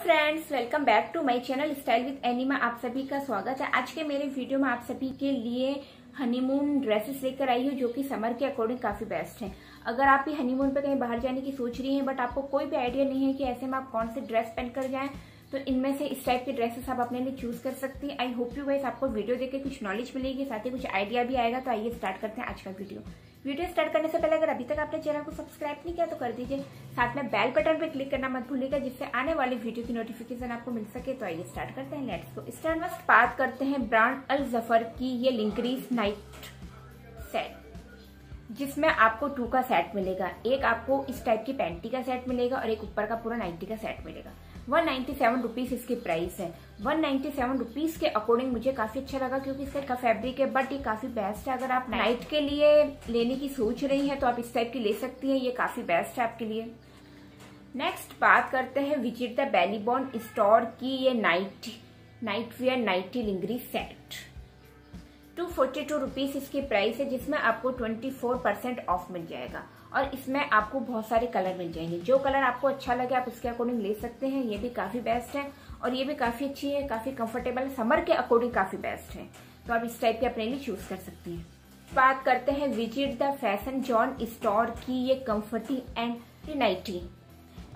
Friends welcome back to my channel style with Anima आप सभी का स्वागत है। आज के मेरे वीडियो में आप सभी के लिए हनीमून ड्रेसेस लेकर आई हूँ, जो कि समर के अकॉर्डिंग काफ़ी बेस्ट हैं। अगर आप भी हनीमून पे कहीं बाहर जाने की सोच रही हैं बट आपको कोई भी आइडिया नहीं है कि ऐसे में आप कौन से ड्रेस पहन कर जाएँ तो इनमें से इस टाइप के ड्रेसेस आप अपने लिए चूज़ कर सकती हैं। आई होप यू वाइस आपको वीडियो देखकर कुछ नॉलेज मिलेगी, साथ ही कुछ आइडिया भी आएगा तो आइए स्टार्ट करते हैं आज का वीडियो वीडियो स्टार्ट करने से पहले अगर अभी तक आपने चैनल को सब्सक्राइब नहीं किया तो कर दीजिए। साथ में बेल बटन पर क्लिक करना मत भूलिएगा, जिससे आने वाली वीडियो की नोटिफिकेशन आपको मिल सके। तो आइए स्टार्ट करते हैं। लेट्स को स्टार्ट बात करते हैं। ब्रांड अल ज़फ़र की ये लिंक्रीज नाइट सेट जिसमें आपको टू का सेट मिलेगा। एक आपको इस टाइप की पैंटी का सेट मिलेगा और एक ऊपर का पूरा नाइटी का सेट मिलेगा। वन नाइन्टी सेवन इसकी प्राइस है। वन नाइन्टी सेवन रुपीज़ के अकॉर्डिंग मुझे काफ़ी अच्छा लगा क्योंकि इसका का फैब्रिक है बट ये काफ़ी बेस्ट है। अगर आप नाइट के लिए लेने की सोच रही हैं तो आप इस टाइप की ले सकती हैं। ये काफ़ी बेस्ट है आपके लिए। नेक्स्ट बात करते हैं विज़िट द बेलीबॉन स्टोर की ये night night wear nightie lingerie set two forty two rupees इसकी प्राइस है, जिसमें आपको ट्वेंटी फोर परसेंट ऑफ़ मिल जाएगा। और इसमें आपको बहुत सारे कलर मिल जाएँगे। जो कलर आपको अच्छा लगे, आप उसके अकॉर्डिंग ले सकते हैं। ये भी काफ़ी बेस्ट है और ये भी काफ़ी अच्छी है, काफ़ी कंफर्टेबल है। समर के अकॉर्डिंग काफ़ी बेस्ट है। तो आप इस टाइप के अपने लिए चूज़ कर सकती हैं। बात करते हैं visit the fashion zone store की ये कम्फर्टी एंड नाइटी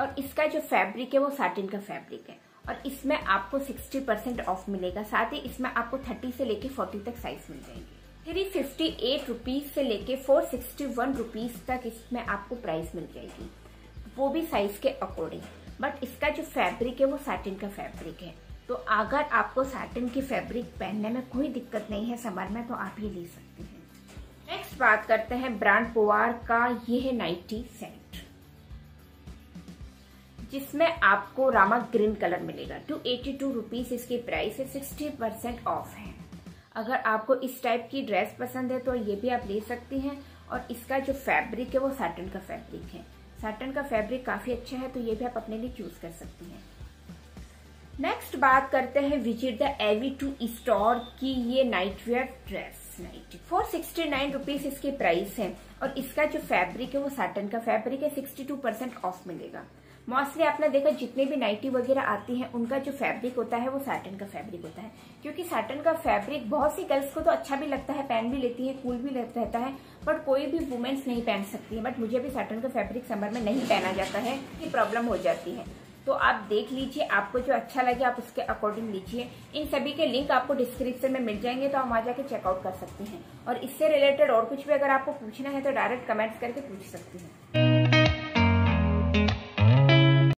और इसका जो फैब्रिक है, वो साटिन का फैब्रिक है। और इसमें आपको 60 परसेंट ऑफ़ मिलेगा। साथ ही इसमें आपको 30 से लेके 40 तक साइज़ मिल जाएगी। थ्री फिफ्टी एट रुपीज़ से लेके फोर सिक्सटी वन रुपीज़ तक इसमें आपको प्राइस मिल जाएगी। वो भी साइज़ के अकॉर्डिंग बट इसका जो फैब्रिक है, वो साटिन का फैब्रिक है। तो अगर आपको साटिन की फैब्रिक पहनने में कोई दिक्कत नहीं है समर में तो आप ये ले सकते हैं। नेक्स्ट बात करते हैं ब्रांड पोवार का। ये है नाइटी सेट जिसमें आपको रामा ग्रीन कलर मिलेगा। टू एटी टू रुपीज़ इसकी प्राइस है, सिक्सटी परसेंट ऑफ़ है। अगर आपको इस टाइप की ड्रेस पसंद है तो ये भी आप ले सकती हैं। और इसका जो फैब्रिक है, वो साटन का फैब्रिक है। साटन का फैब्रिक काफ़ी अच्छा है तो ये भी आप अपने लिए चूज़ कर सकती हैं। नेक्स्ट बात करते हैं visit the AV two store की ये night wear dress night four sixty nine rupees इसकी प्राइस है। और इसका जो फैब्रिक है, वो साटन का फैब्रिक है, सिक्सटी टू परसेंट ऑफ़ मिलेगा। मोस्टली आपने देखा, जितने भी नाइटी वगैरह आती हैं, उनका जो फैब्रिक होता है, वो साटन का फैब्रिक होता है। क्योंकि साटन का फैब्रिक बहुत सी गर्ल्स को तो अच्छा भी लगता है, पहन भी लेती है कूल भी रहता है बट कोई भी वुमेन्स नहीं पहन सकती है। बट मुझे भी साटन का फैब्रिक समर में नहीं पहना जाता है, ये प्रॉब्लम हो जाती है। तो आप देख लीजिए, आपको जो अच्छा लगे, आप उसके अकॉर्डिंग लीजिए। इन सभी के लिंक आपको डिस्क्रिप्शन में मिल जाएँगे तो आप वहाँ जाके चेकआउट कर सकते हैं। और इससे रिलेटेड और कुछ भी अगर आपको पूछना है तो डायरेक्ट कमेंट्स करके पूछ सकते हैं।